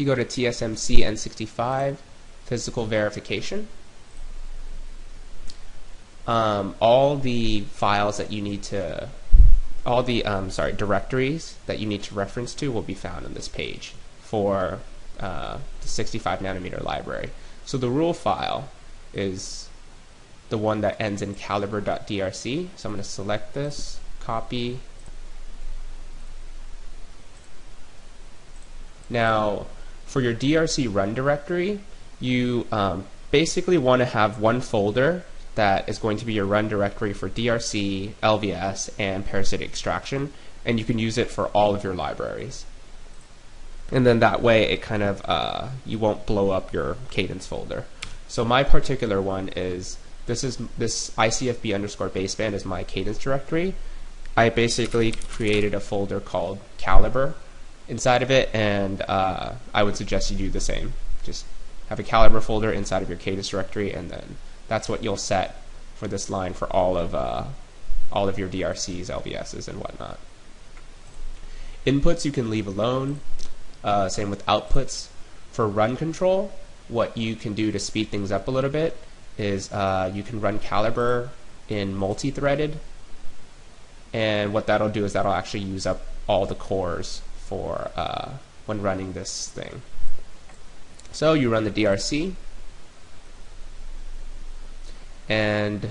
you go to TSMC N65, physical verification. Um, all the files that you need to, all the um, sorry directories that you need to reference to will be found on this page for uh, the 65 nanometer library. So the rule file is the one that ends in calibre.drc. So I'm going to select this, copy. Now, for your DRC run directory, you um, basically want to have one folder that is going to be your run directory for DRC, LVS, and parasitic extraction, and you can use it for all of your libraries. And then that way, it kind of uh, you won't blow up your cadence folder. So my particular one is this is this ICFB underscore baseband is my cadence directory. I basically created a folder called Calibre inside of it, and uh, I would suggest you do the same. Just have a Calibre folder inside of your cadence directory, and then that's what you'll set for this line for all of uh, all of your DRCs, LVSs, and whatnot. Inputs you can leave alone. Uh, same with outputs. For run control, what you can do to speed things up a little bit is uh, you can run Calibre in multi-threaded and what that'll do is that'll actually use up all the cores for uh, when running this thing. So you run the DRC and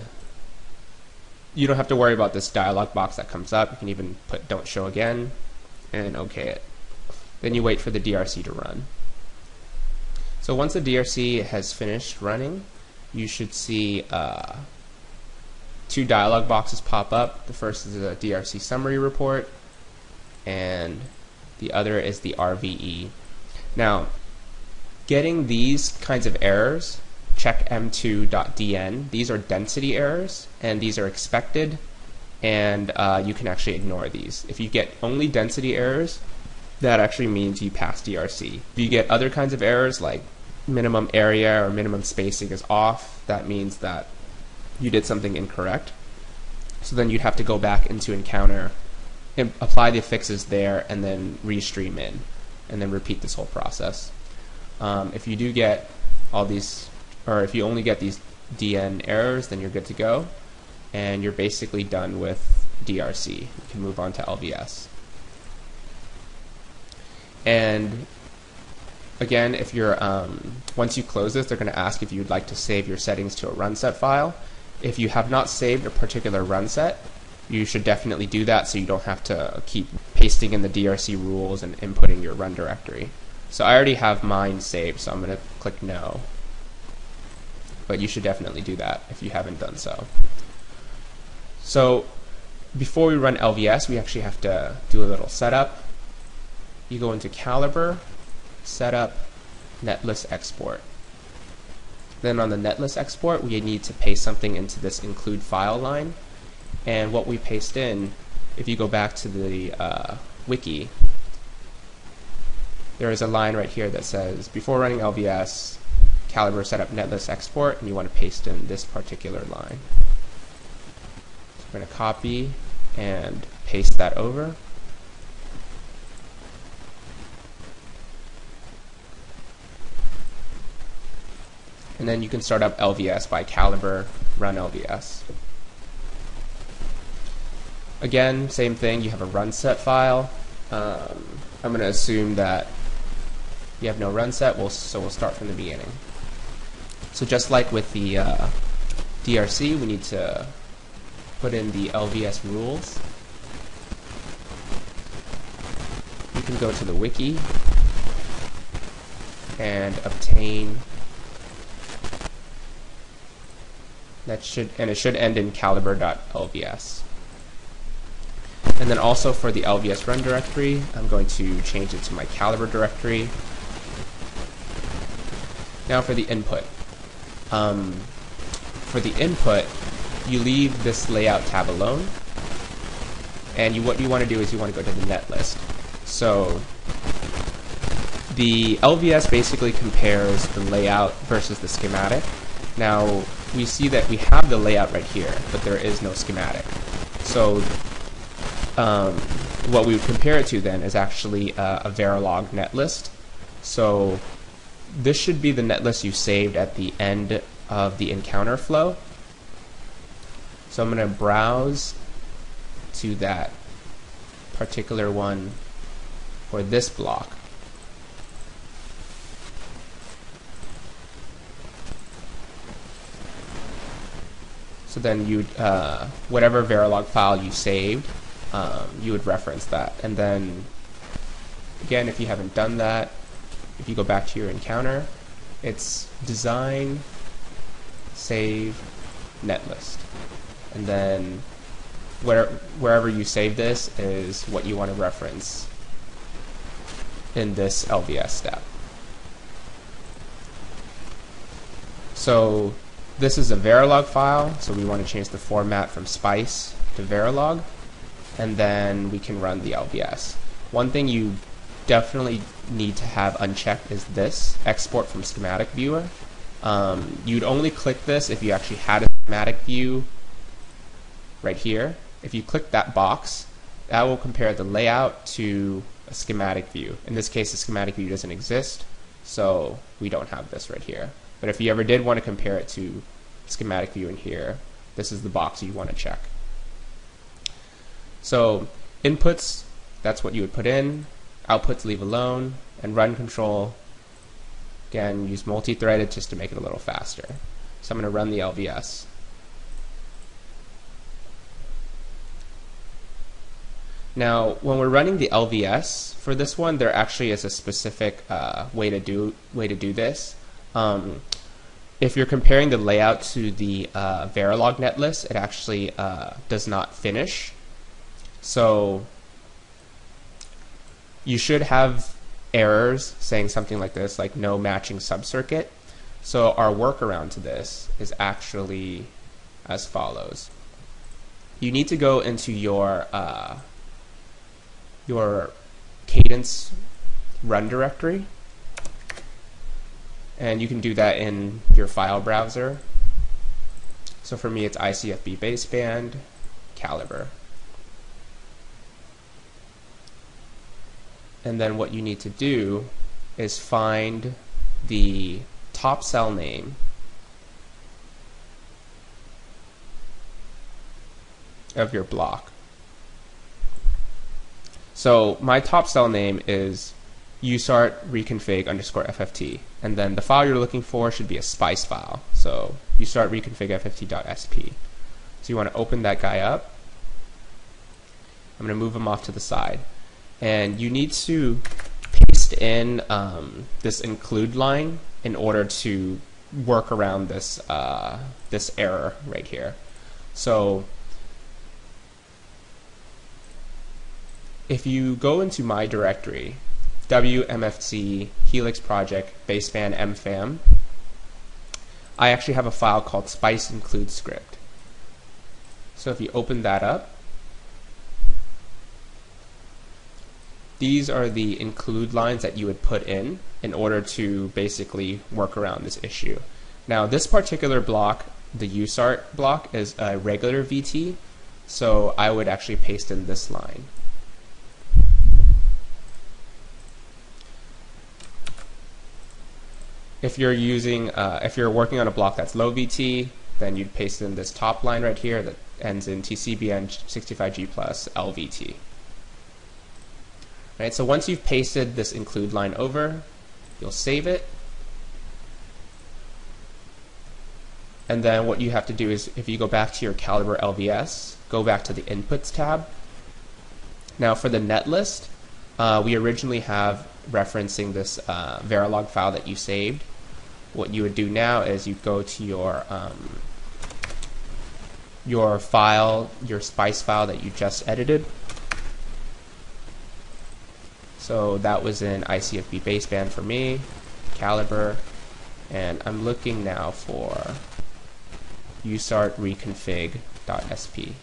you don't have to worry about this dialog box that comes up. You can even put don't show again and okay it. Then you wait for the DRC to run. So once the DRC has finished running, you should see uh, two dialog boxes pop up. The first is a DRC summary report, and the other is the RVE. Now, getting these kinds of errors, check m2.dn, these are density errors, and these are expected, and uh, you can actually ignore these. If you get only density errors, that actually means you pass DRC. If you get other kinds of errors like minimum area or minimum spacing is off, that means that you did something incorrect. So then you'd have to go back into encounter, apply the fixes there, and then restream in, and then repeat this whole process. Um, if you do get all these, or if you only get these DN errors, then you're good to go, and you're basically done with DRC. You can move on to LVS. And again, if you're um, once you close this, they're going to ask if you'd like to save your settings to a run set file. If you have not saved a particular run set, you should definitely do that so you don't have to keep pasting in the DRC rules and inputting your run directory. So I already have mine saved, so I'm going to click no. But you should definitely do that if you haven't done so. So before we run LVS, we actually have to do a little setup. You go into Calibre, Setup, Netlist Export. Then on the netlist export, we need to paste something into this include file line. And what we paste in, if you go back to the uh, wiki, there is a line right here that says, before running LVS, Calibre setup netlist export, and you want to paste in this particular line. So we're going to copy and paste that over. and then you can start up LVS by Calibre run LVS. Again, same thing, you have a run set file. Um, I'm going to assume that you have no run set, we'll, so we'll start from the beginning. So just like with the uh, DRC, we need to put in the LVS rules. You can go to the wiki and obtain That should and it should end in calibre.lvs. And then also for the LVS run directory, I'm going to change it to my Calibre directory. Now for the input. Um, for the input, you leave this layout tab alone. And you, what you want to do is you want to go to the net list. So the LVS basically compares the layout versus the schematic. Now, we see that we have the layout right here, but there is no schematic. So um, what we would compare it to then is actually uh, a Verilog netlist. So this should be the netlist you saved at the end of the encounter flow. So I'm going to browse to that particular one for this block. So then you, uh, whatever Verilog file you saved, um, you would reference that. And then, again, if you haven't done that, if you go back to your encounter, it's design, save, netlist. And then where, wherever you save this is what you want to reference in this LVS step. So this is a Verilog file, so we want to change the format from Spice to Verilog, and then we can run the LVS. One thing you definitely need to have unchecked is this, export from schematic viewer. Um, you'd only click this if you actually had a schematic view right here. If you click that box, that will compare the layout to a schematic view. In this case, the schematic view doesn't exist, so we don't have this right here. But if you ever did want to compare it to schematic view in here, this is the box you want to check. So inputs, that's what you would put in. Outputs leave alone. And run control, again, use multi-threaded just to make it a little faster. So I'm going to run the LVS. Now, when we're running the LVS for this one, there actually is a specific uh, way to do way to do this. Um, if you're comparing the layout to the uh, Verilog netlist, it actually uh, does not finish. So you should have errors saying something like this, like no matching subcircuit. So our workaround to this is actually as follows. You need to go into your uh, your cadence run directory and you can do that in your file browser. So for me, it's ICFB baseband, calibre. And then what you need to do is find the top cell name of your block. So my top cell name is usart reconfig underscore fft. And then the file you're looking for should be a spice file. So usart reconfig fft.sp. So you want to open that guy up. I'm going to move him off to the side. And you need to paste in um, this include line in order to work around this uh, this error right here. So if you go into my directory WMFC Helix project baseband mfam, I actually have a file called spice include script. So if you open that up, these are the include lines that you would put in in order to basically work around this issue. Now this particular block, the USART block, is a regular VT, so I would actually paste in this line. If you're using, uh, if you're working on a block that's low VT, then you'd paste in this top line right here that ends in TCBN 65G plus LVT. Right, so once you've pasted this include line over, you'll save it. And then what you have to do is if you go back to your Calibre LVS, go back to the Inputs tab. Now for the netlist, uh, we originally have referencing this uh, Verilog file that you saved. What you would do now is you go to your um, your file, your spice file that you just edited. So that was an ICFB baseband for me, calibre, and I'm looking now for usart reconfig.sp.